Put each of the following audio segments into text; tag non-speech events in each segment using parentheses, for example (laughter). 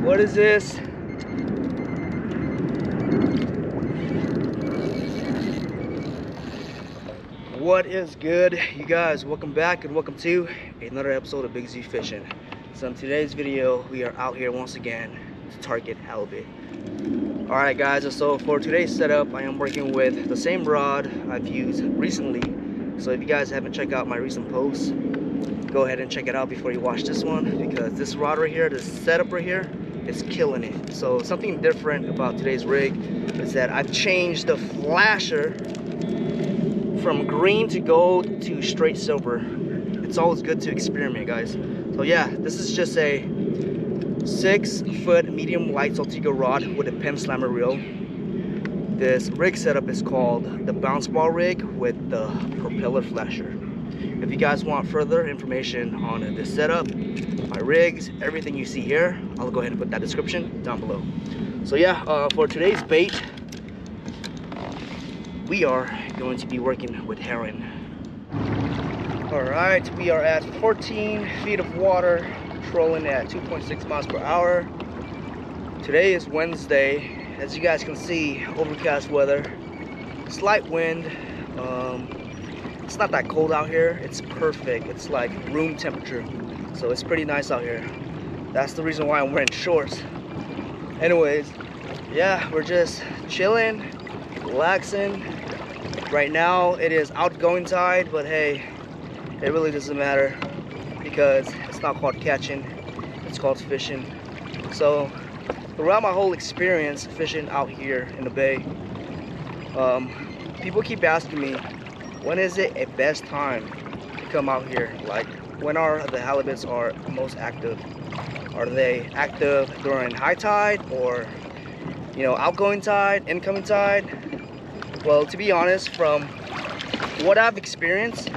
What is this? What is good, you guys? Welcome back and welcome to another episode of Big Z Fishing. So in today's video, we are out here once again to target halibut. Alright guys, so for today's setup, I am working with the same rod I've used recently. So if you guys haven't checked out my recent posts, go ahead and check it out before you watch this one because this rod right here, this setup right here, is killing it. So something different about today's rig is that I've changed the flasher from green to gold to straight silver. It's always good to experiment, guys. So yeah, this is just a six foot medium light Saltiga rod with a Penn Slammer reel. This rig setup is called the bounce ball rig with the propeller flasher. If you guys want further information on this setup, my rigs, everything you see here, I'll go ahead and put that description down below. So yeah, uh, for today's bait, we are going to be working with herring. All right, we are at 14 feet of water, trolling at 2.6 miles per hour. Today is Wednesday. As you guys can see, overcast weather, slight wind. Um, it's not that cold out here. It's perfect. It's like room temperature. So it's pretty nice out here. That's the reason why I'm wearing shorts. Anyways, yeah, we're just chilling, relaxing. Right now it is outgoing tide, but hey, it really doesn't matter because it's not called catching, it's called fishing. So throughout my whole experience fishing out here in the bay, um, people keep asking me, when is it a best time to come out here? Like when are the halibuts are most active? Are they active during high tide or you know outgoing tide, incoming tide? Well, to be honest, from what I've experienced,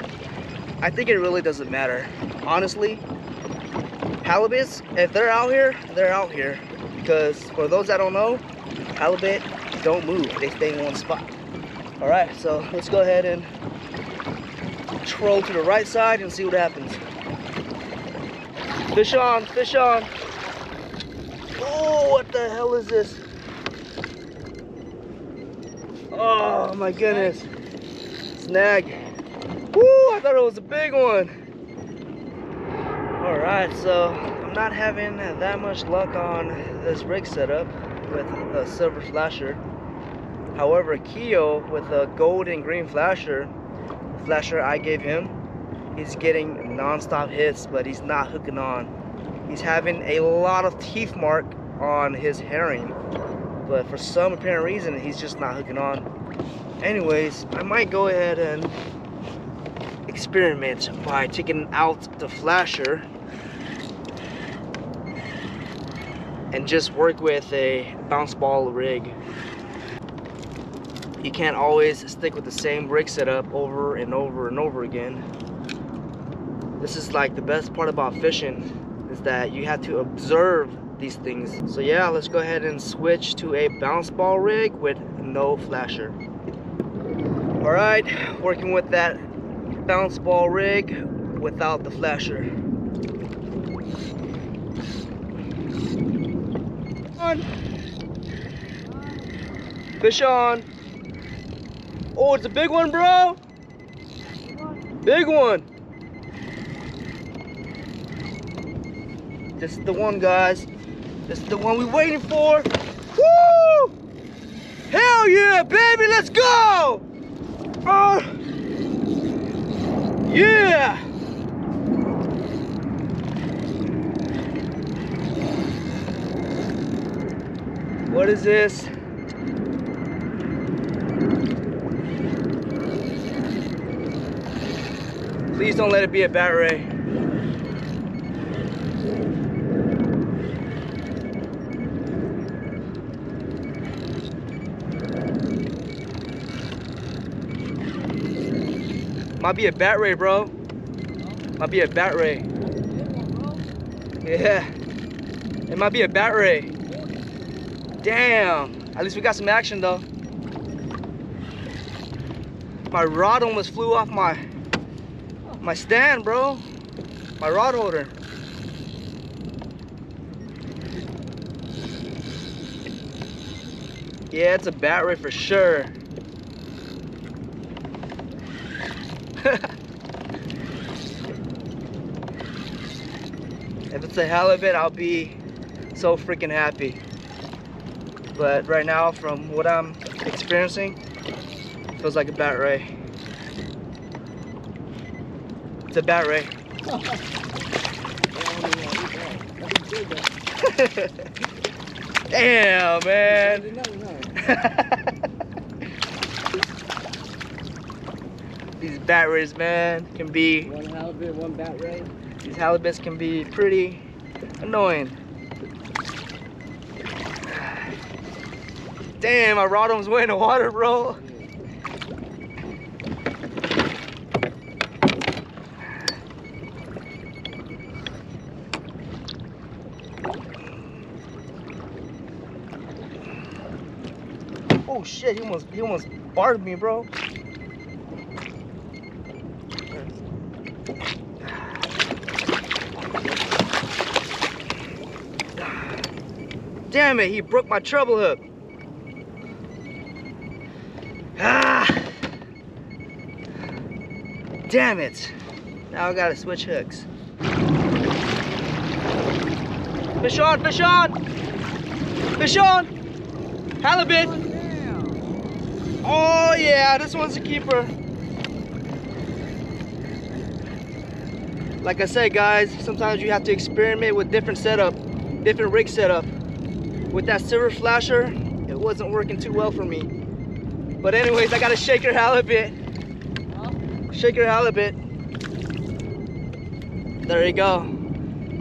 I think it really doesn't matter. Honestly, halibuts, if they're out here, they're out here. Because for those that don't know, halibut don't move. They stay in one spot. All right, so let's go ahead and troll to the right side and see what happens. Fish on, fish on. Oh, what the hell is this? Oh my goodness. Snag. Woo, I thought it was a big one. All right, so I'm not having that much luck on this rig setup with a silver flasher. However, Keo with a gold and green flasher, flasher I gave him, he's getting non-stop hits, but he's not hooking on. He's having a lot of teeth mark on his herring, but for some apparent reason, he's just not hooking on. Anyways, I might go ahead and experiment by taking out the flasher and just work with a bounce ball rig. You can't always stick with the same rig setup over and over and over again. This is like the best part about fishing is that you have to observe these things. So yeah, let's go ahead and switch to a bounce ball rig with no flasher. All right, working with that bounce ball rig without the flasher. On. Fish on. Oh, it's a big one, bro. Big one. This is the one, guys. This is the one we're waiting for. Woo! Hell yeah, baby, let's go! Oh! Yeah! What is this? Please don't let it be a bat ray. Might be a bat ray, bro. Might be a bat ray. Yeah. It might be a bat ray. Damn. At least we got some action though. My rod almost flew off my my stand, bro. My rod holder. Yeah, it's a bat ray for sure. (laughs) if it's a halibut, I'll be so freaking happy. But right now, from what I'm experiencing, feels like a bat ray. It's a bat ray. (laughs) Damn, man. (laughs) These bat rays, man, can be. One halibut, one bat ray. These halibuts can be pretty annoying. (sighs) Damn, my rod arm's way in the water, bro. Oh shit, he almost he almost barbed me, bro. Damn it, he broke my treble hook. Ah! Damn it. Now I gotta switch hooks. Fish on, fish on! Fish on! Halibut! Yeah, this one's a keeper. Like I said guys, sometimes you have to experiment with different setup, different rig setup. With that silver flasher, it wasn't working too well for me. But anyways, I got to shake her out a shaker halibut. Shaker halibut. There you go.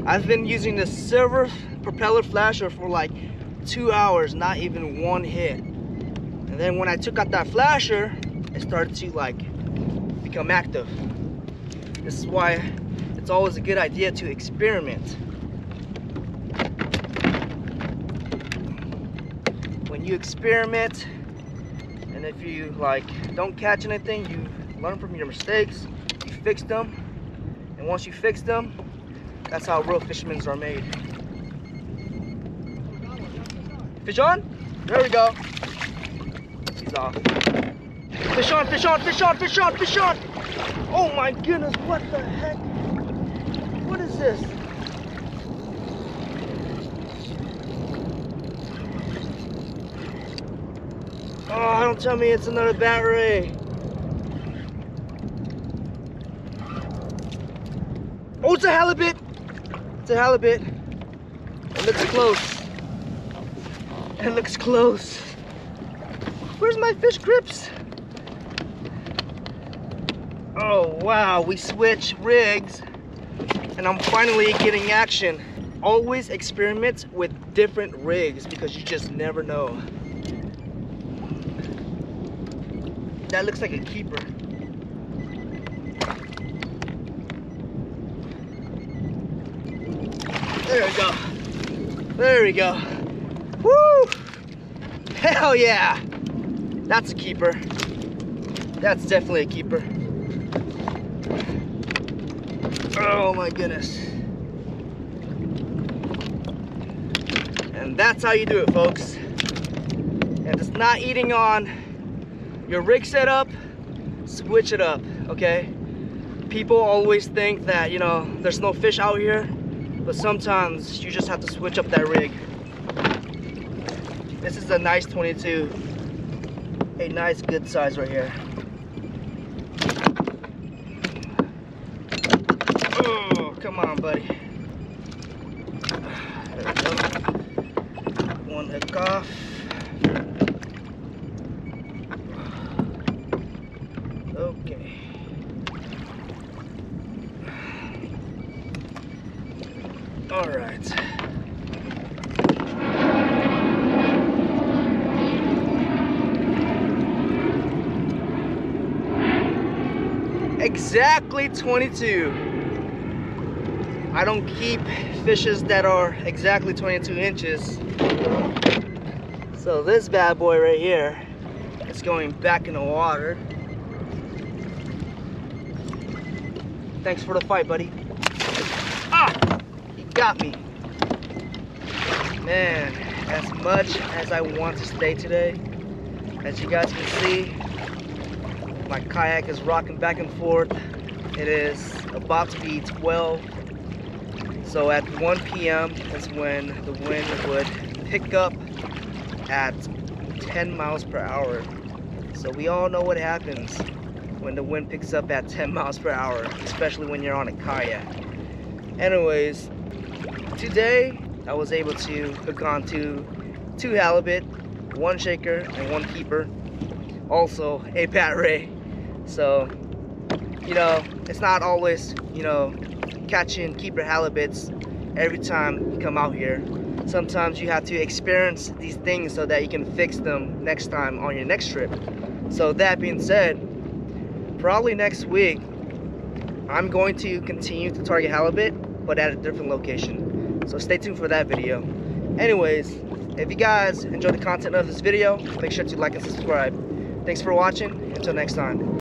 I've been using the silver propeller flasher for like two hours, not even one hit. And then when I took out that flasher, it started to like become active. This is why it's always a good idea to experiment. When you experiment, and if you like don't catch anything, you learn from your mistakes, you fix them, and once you fix them, that's how real fishermen are made. Fish on? There we go. Off. Fish on, fish on, fish on, fish on, fish on! Oh my goodness, what the heck? What is this? Oh, don't tell me it's another bat ray. Oh, it's a halibut. It's a halibut. It looks close. It looks close. Where's my fish grips? Oh, wow. We switch rigs and I'm finally getting action. Always experiment with different rigs because you just never know. That looks like a keeper. There we go. There we go. Woo! Hell yeah! That's a keeper. That's definitely a keeper. Oh my goodness. And that's how you do it, folks. And it's not eating on your rig setup, switch it up, okay? People always think that, you know, there's no fish out here, but sometimes you just have to switch up that rig. This is a nice 22, a nice good size right here. Oh, come on, buddy. There we go. One hook off. Okay. All right. Exactly 22. I don't keep fishes that are exactly 22 inches. So this bad boy right here is going back in the water. Thanks for the fight, buddy. Ah! He got me. Man, as much as I want to stay today. As you guys can see, my kayak is rocking back and forth. It is about to be 12. So at 1 p.m. is when the wind would pick up at 10 miles per hour. So we all know what happens when the wind picks up at 10 (laughs) miles per hour, especially when you're on a kayak. Anyways, today I was able to hook on to two halibut, one shaker, and one keeper. Also a (laughs) bat ray. So, you know, it's not always, you know, catching keeper halibuts every time you come out here. Sometimes you have to experience these things so that you can fix them next time on your next trip. So that being said, probably next week, I'm going to continue to target halibut, but at a different location. So stay tuned for that video. Anyways, if you guys enjoyed the content of this video, make sure to like and subscribe. Thanks for watching. Until next time.